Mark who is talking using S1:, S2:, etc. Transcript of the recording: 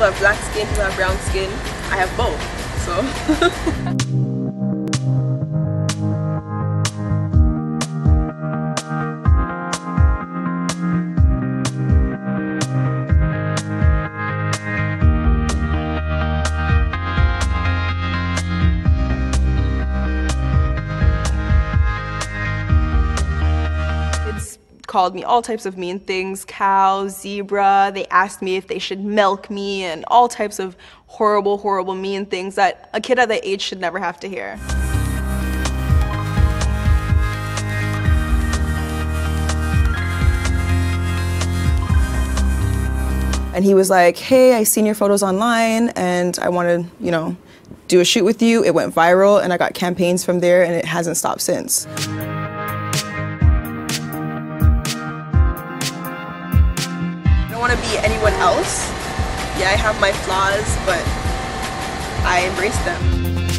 S1: People have black skin, people have brown skin. I have both. So called me all types of mean things cow, zebra. They asked me if they should milk me, and all types of horrible, horrible, mean things that a kid at that age should never have to hear. And he was like, hey, I seen your photos online and I want to, you know, do a shoot with you. It went viral and I got campaigns from there and it hasn't stopped since. Want to be anyone else. Yeah, I have my flaws, but I embrace them.